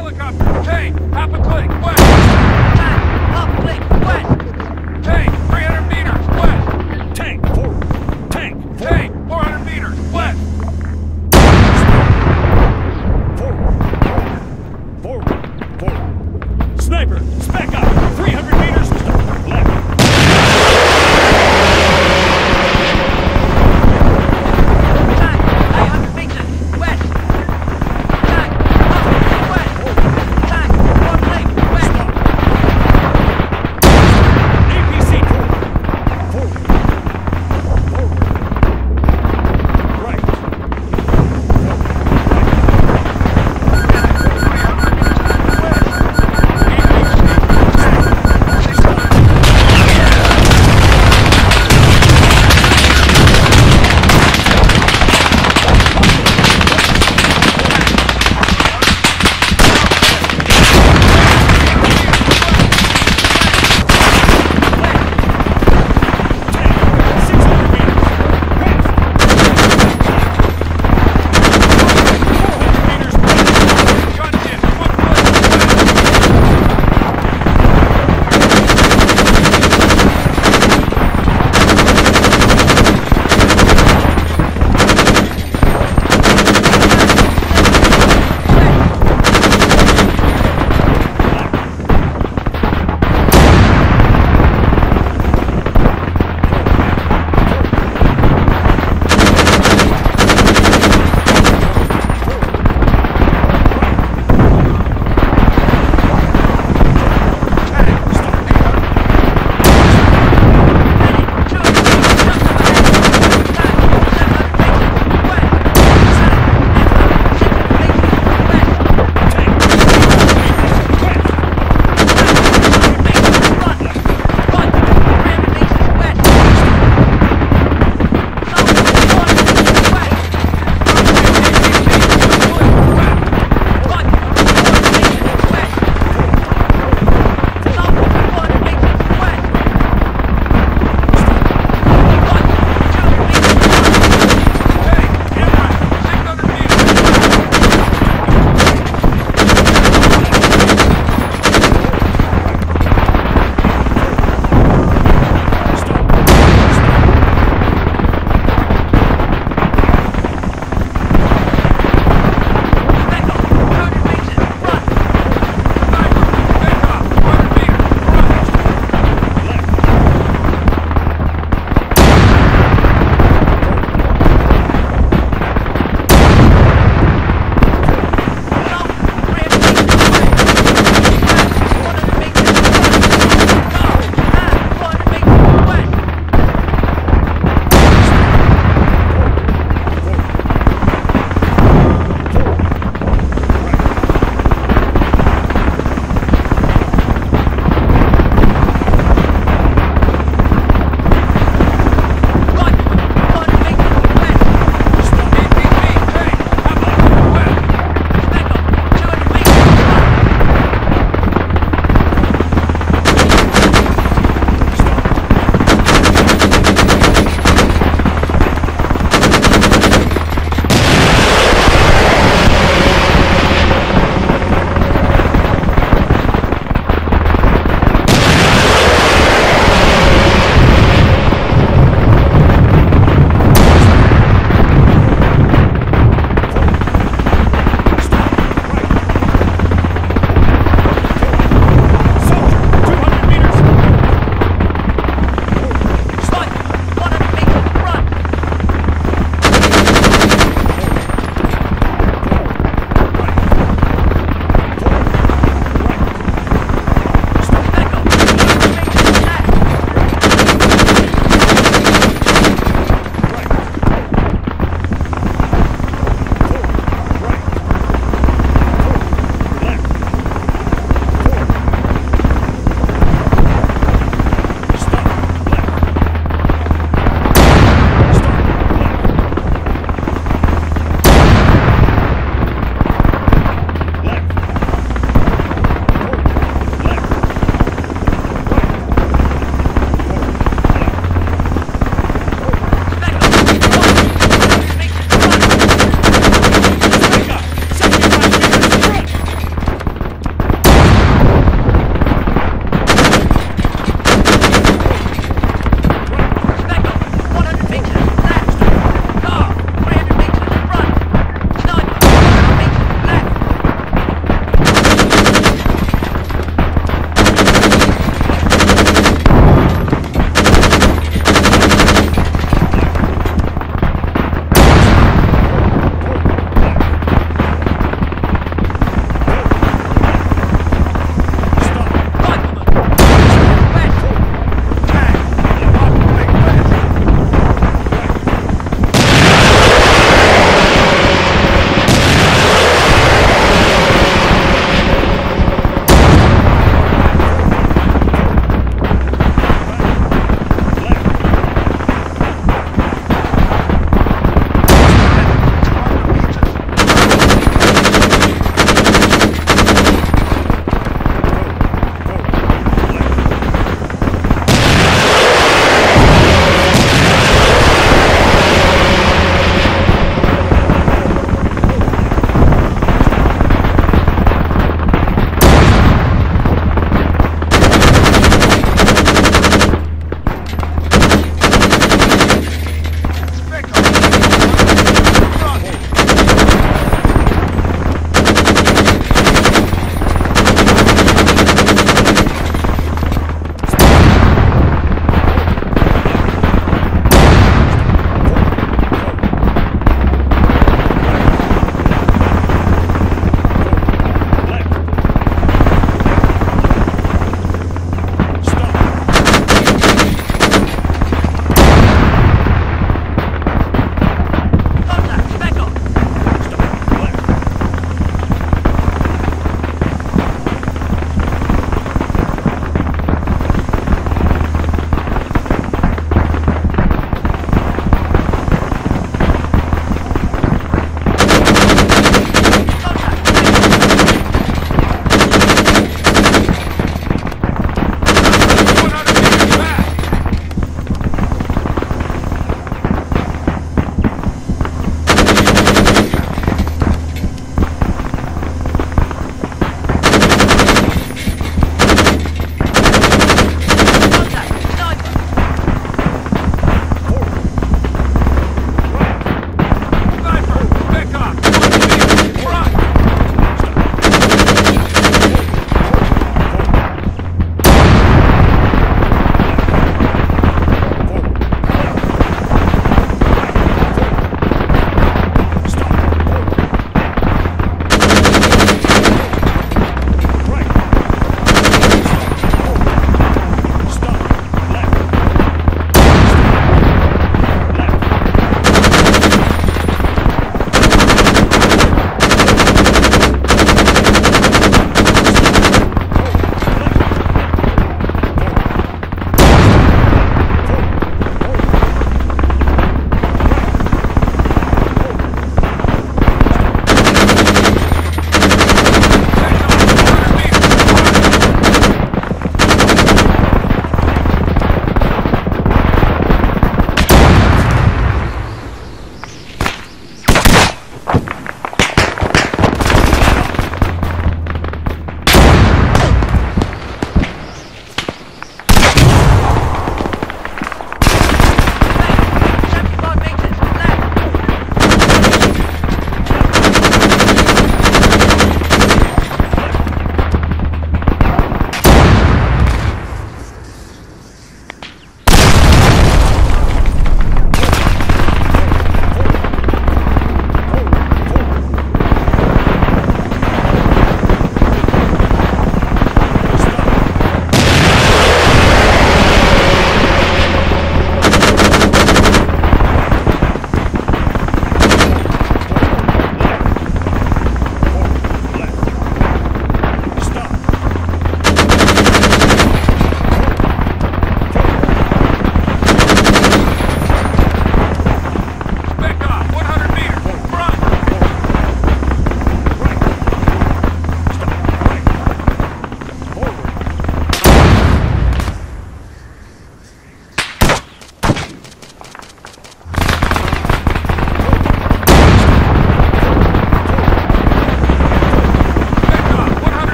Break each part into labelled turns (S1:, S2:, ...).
S1: helicopter. Tank, half a click, west.
S2: Up, click, west.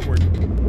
S3: forward.